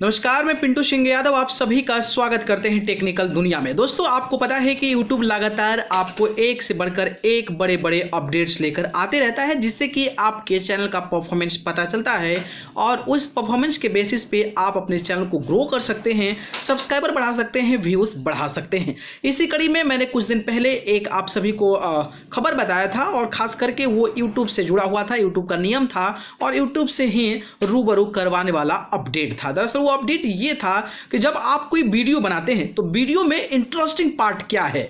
नमस्कार, मैं पिंटू सिंह यादव, आप सभी का स्वागत करते हैं टेक्निकल दुनिया में। दोस्तों, आपको पता है कि YouTube लगातार आपको एक से बढ़कर एक बड़े बड़े अपडेट्स लेकर आते रहता है, जिससे कि आपके चैनल का परफॉर्मेंस पता चलता है और उस परफॉर्मेंस के बेसिस पे आप अपने चैनल को ग्रो कर सकते हैं सब्सक्राइबर बढ़ा सकते हैं व्यूज़ बढ़ा सकते हैं। इसी कड़ी में मैंने कुछ दिन पहले एक आप सभी को खबर बताया था और खास करके वो यूट्यूब से जुड़ा हुआ था यूट्यूब का नियम था और यूट्यूब से ही रूबरू करवाने वाला अपडेट था। दरअसल वो अपडेट ये था कि जब आप कोई वीडियो बनाते हैं तो वीडियो में इंटरेस्टिंग पार्ट क्या है?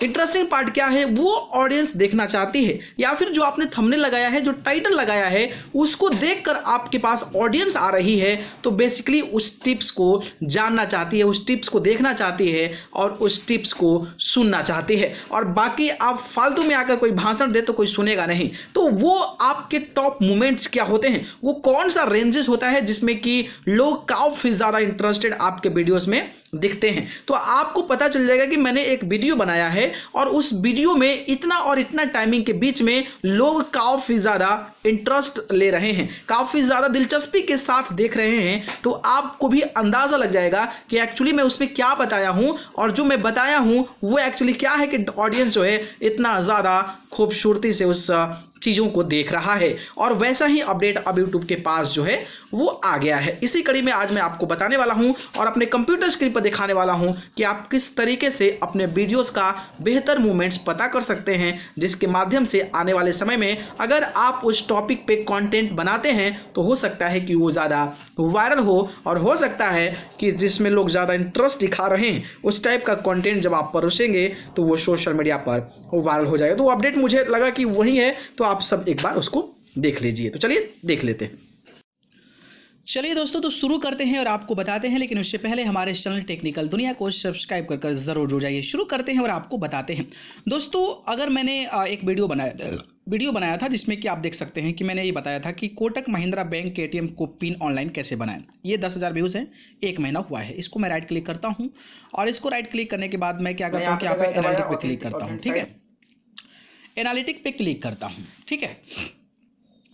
इंटरेस्टिंग पार्ट क्या है, वो ऑडियंस देखना चाहती है, या फिर जो आपने थंबने लगाया है, जो टाइटल लगाया है, उसको देखकर आपके पास ऑडियंस आ रही है तो बेसिकली उस टिप्स को जानना चाहती है, उस टिप्स को देखना चाहती है, और उस टिप्स को सुनना चाहती है। और बाकी आप फालतू में आकर कोई भाषण दे तो कोई सुनेगा नहीं। तो वो आपके टॉप मोमेंट्स क्या होते हैं? वो कौन सा रेंजेस होता है जिसमें कि लोग काफ़ी ज़्यादा इंटरेस्टेड आपके वीडियोज़ में दिखते हैं। तो आपको पता चल जाएगा कि मैंने एक वीडियो बनाया है और उस वीडियो में इतना और इतना टाइमिंग के बीच में लोग काफ़ी ज़्यादा इंटरेस्ट ले रहे हैं, काफ़ी ज़्यादा दिलचस्पी के साथ देख रहे हैं। तो आपको भी अंदाज़ा लग जाएगा कि एक्चुअली मैं उसमें क्या बताया हूँ और जो मैं बताया हूँ, वो एक्चुअली क्या है कि ऑडियंस जो है इतना ज़्यादा खूबसूरती से उस चीज़ों को देख रहा है और वैसा ही अपडेट अब यूट्यूब के पास जो है, वो आ गया है। इसी कड़ी में आज मैं आपको बताने वाला हूँ और अपने कंप्यूटर स्क्रीन पर दिखाने वाला हूँ कि आप किस तरीके से अपने वीडियोस का बेहतर मूवमेंट्स पता कर सकते हैं, जिसके माध्यम से आने वाले समय में अगर आप उस टॉपिक पे कंटेंट बनाते हैं तो हो सकता है कि वो ज़्यादा वायरल हो और हो सकता है कि जिसमें लोग ज़्यादा इंटरेस्ट दिखा रहे हैं, उस टाइप का कॉन्टेंट जब आप परोसेंगे तो वो सोशल मीडिया पर वायरल हो जाएगा। तो अपडेट मुझे लगा कि वही है तो आप सब एक बार उसको देख लीजिए। तो चलिए देख लेते हैं। चलिए दोस्तों तो शुरू करते हैं और आपको बताते हैं लेकिन उससे पहले हमारे चैनल टेक्निकल दुनिया को सब्सक्राइब कर कर ज़रूर जुड़ जाइए। शुरू करते हैं और आपको बताते हैं। दोस्तों अगर मैंने एक वीडियो बनाया वीडियो बनाया था जिसमें कि आप देख सकते हैं कि मैंने ये बताया था कि कोटक महिंद्रा बैंक के एटीएम को पिन ऑनलाइन कैसे बनाएँ। ये दस हज़ार व्यूज़ हैं एक महीना हुआ है। इसको मैं राइट क्लिक करता हूँ और इसको राइट क्लिक करने के बाद मैं क्या करता हूँ कि यहाँ पे एनालिटिक पे क्लिक करता हूँ ठीक है? एनालिटिक पे क्लिक करता हूँ ठीक है?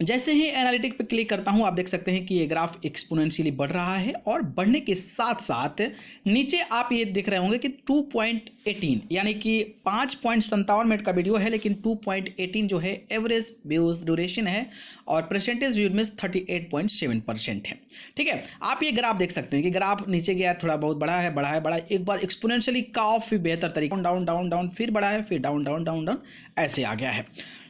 जैसे ही एनालिटिक पे क्लिक करता हूँ, आप देख सकते हैं कि ये ग्राफ एक्सपोनेंशियली बढ़ रहा है और बढ़ने के साथ साथ नीचे आप ये देख रहे होंगे कि 2.18 यानी कि पाँच पॉइंट संतावन मिनट का वीडियो है, लेकिन 2.18 जो है एवरेज व्यूज़ ड्यूरेशन है और परसेंटेज व्यूज़ में 38.7 परसेंट है। ठीक है? आप ये ग्राफ देख सकते हैं कि ग्राफ नीचे गया, थोड़ा बहुत बड़ा है बड़ा है बड़ा एक बार एक्सपोनेंशियली काफ़ी बेहतर तरीके डाउन डाउन डाउन फिर बढ़ा है, फिर डाउन डाउन डाउन डाउन ऐसे आ गया है।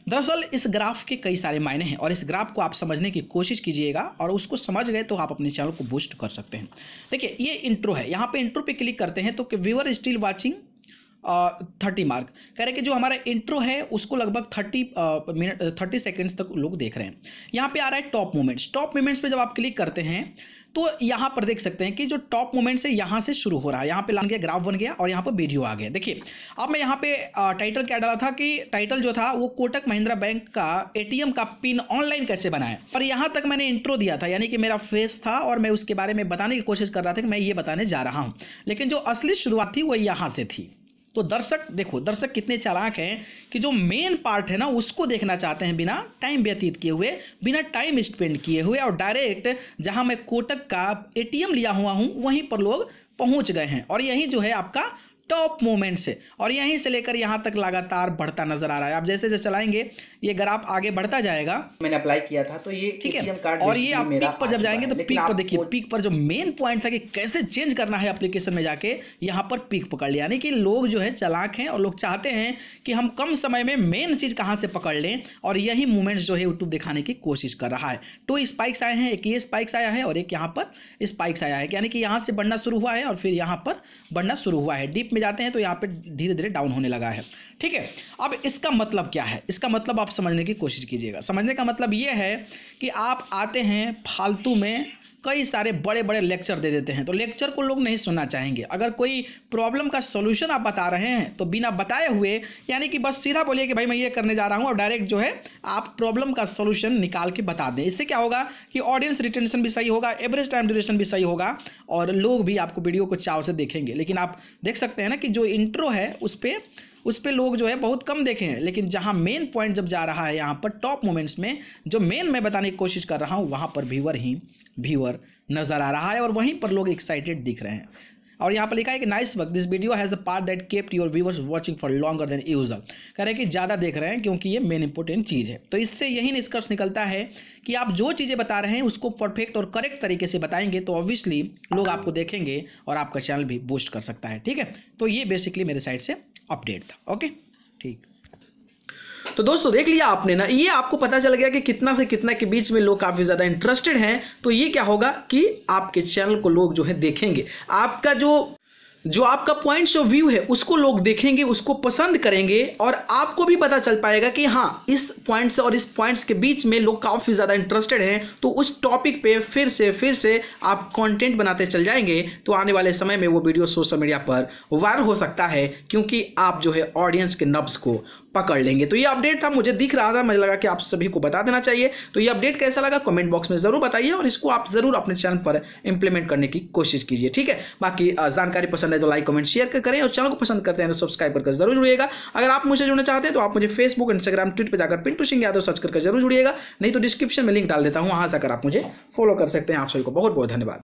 दरअसल, इस ग्राफ के कई सारे मायने हैं और इस ग्राफ को आप समझने की कोशिश कीजिएगा और उसको समझ गए तो आप अपने चैनल को बूस्ट कर सकते हैं। देखिए, ये इंट्रो है। यहाँ पे इंट्रो पे क्लिक करते हैं तो viewer still watching thirty mark कह रहे कि जो हमारा इंट्रो है, उसको लगभग थर्टी मिनट थर्टी सेकेंड्स तक लोग देख रहे हैं। यहाँ पे आ रहा है टॉप मोमेंट्स टॉप मोमेंट्स पे जब आप क्लिक करते हैं तो यहाँ पर देख सकते हैं कि जो टॉप मोमेंट है यहाँ से शुरू हो रहा है। यहाँ पे लान गया ग्राफ बन गया और यहाँ पर वीडियो आ गया। देखिए, अब मैं यहाँ पे टाइटल क्या डाला था कि टाइटल जो था वो कोटक महिंद्रा बैंक का एटीएम का पिन ऑनलाइन कैसे बनाए? और यहाँ तक मैंने इंट्रो दिया था, यानी कि मेरा फेस था और मैं उसके बारे में बताने की कोशिश कर रहा था कि मैं ये बताने जा रहा हूँ। लेकिन जो असली शुरुआत थी वो यहाँ से थी। तो दर्शक, देखो, दर्शक कितने चालाक हैं कि जो मेन पार्ट है ना, उसको देखना चाहते हैं बिना टाइम व्यतीत किए हुए, बिना टाइम स्पेंड किए हुए और डायरेक्ट जहाँ मैं कोटक का एटीएम लिया हुआ हूँ, वहीं पर लोग पहुँच गए हैं। और यही जो है आपका टॉप मोमेंट से। और यहीं से लेकर यहाँ तक लगातार बढ़ता नज़र आ रहा है। आप जैसे जैसे चलाएँगे ये ग्राफ आगे बढ़ता जाएगा। मैंने अप्लाई किया था तो ये ठीक है। और ये आप पीक पर जब जाएँगे तो पीक पर देखिए पीक पर जो मेन पॉइंट था कि कैसे चेंज करना है एप्लीकेशन में जाके यहाँ पर पीक पकड़ लिया। यानी कि लोग जो है चलाक हैं और लोग चाहते हैं कि हम कम समय में मेन चीज़ कहाँ से पकड़ लें और यही मूवमेंट्स जो है यूट्यूब दिखाने की कोशिश कर रहा है। टू स्पाइक्स आए हैं एक ये स्पाइक्स आया है और एक यहाँ पर स्पाइक्स आया है। यानी कि यहाँ से बढ़ना शुरू हुआ है और फिर यहाँ पर बढ़ना शुरू हुआ है। डीप में जाते हैं तो यहाँ पे धीरे धीरे डाउन होने लगा है। ठीक है? अब इसका मतलब क्या है? इसका मतलब आप समझने की कोशिश कीजिएगा। समझने का मतलब ये है कि आप आते हैं फालतू में कई सारे बड़े बड़े लेक्चर दे देते हैं। तो लेक्चर को लोग नहीं सुनना चाहेंगे। अगर कोई प्रॉब्लम का सोल्यूशन आप बता रहे हैं तो बिना बताए हुए, यानी कि बस सीधा बोलिए कि भाई मैं ये करने जा रहा हूँ, और डायरेक्ट जो है, आप प्रॉब्लम का सोल्यूशन निकाल के बता दें। इससे क्या होगा कि ऑडियंस रिटेंशन भी सही होगा एवरेज टाइम ड्यूरेशन भी सही होगा, और लोग भी आपको वीडियो को चाव से देखेंगे। लेकिन आप देख सकते हैं ना कि जो इंट्रो है, उस पर उस पर लोग जो है बहुत कम देखे हैं। लेकिन जहाँ मेन पॉइंट जब जा रहा है यहाँ पर टॉप मोमेंट्स में, जो मेन मैं बताने की कोशिश कर रहा हूँ, वहाँ पर व्यूअर ही व्यूअर नज़र आ रहा है और वहीं पर लोग एक्साइटेड दिख रहे हैं। और यहाँ पर लिखा है कि nice work this video has a part that kept your viewers watching for longer than user कह रहे हैं कि ज़्यादा देख रहे हैं क्योंकि ये मेन इंपॉर्टेंट चीज़ है. तो इससे यही निष्कर्ष निकलता है कि आप जो चीज़ें बता रहे हैं उसको परफेक्ट और करेक्ट तरीके से बताएँगे तो ऑब्वियसली लोग आपको देखेंगे और आपका चैनल भी बूस्ट कर सकता है. ठीक है? तो ये बेसिकली मेरे साइड से अपडेट था. ओके ठीक. तो दोस्तों, देख लिया आपने ना? ये आपको पता चल गया कि कितना से कितना के बीच में लोग काफ़ी ज़्यादा इंटरेस्टेड हैं। तो ये क्या होगा कि आपके चैनल को लोग जो है देखेंगे। आपका जो जो आपका पॉइंट्स ऑफ़ व्यू है, उसको लोग देखेंगे, उसको पसंद करेंगे और आपको भी पता चल पाएगा कि हाँ इस पॉइंट्स और इस पॉइंट्स के बीच में लोग काफ़ी ज़्यादा इंटरेस्टेड हैं तो उस टॉपिक पे फिर से फिर से आप कंटेंट बनाते चल जाएँगे तो आने वाले समय में वो वीडियो सोशल मीडिया पर वायरल हो सकता है, क्योंकि आप जो है ऑडियंस के नब्स को पकड़ लेंगे। तो ये अपडेट था, मुझे दिख रहा था, मुझे लगा कि आप सभी को बता देना चाहिए। तो ये अपडेट कैसा लगा कमेंट बॉक्स में ज़रूर बताइए और इसको आप ज़रूर अपने चैनल पर इंप्लीमेंट करने की कोशिश कीजिए, ठीक है? बाकी जानकारी पसंद है तो लाइक कमेंट शेयर करें और चैनल को पसंद करते हैं तो सब्सक्राइब करके ज़रूर जुड़िएगा। अगर आप मुझे जुड़ना चाहते हैं तो आप मुझे फेसबुक इंस्टाग्राम ट्विट पर जाकर पिंटू सिंह यादव सर्च करके ज़रूर जुड़िएगा। नहीं तो डिस्क्रिप्शन में लिंक डाल देता हूँ, वहाँ से आप मुझे फॉलो कर सकते हैं। आप सभी को बहुत बहुत धन्यवाद।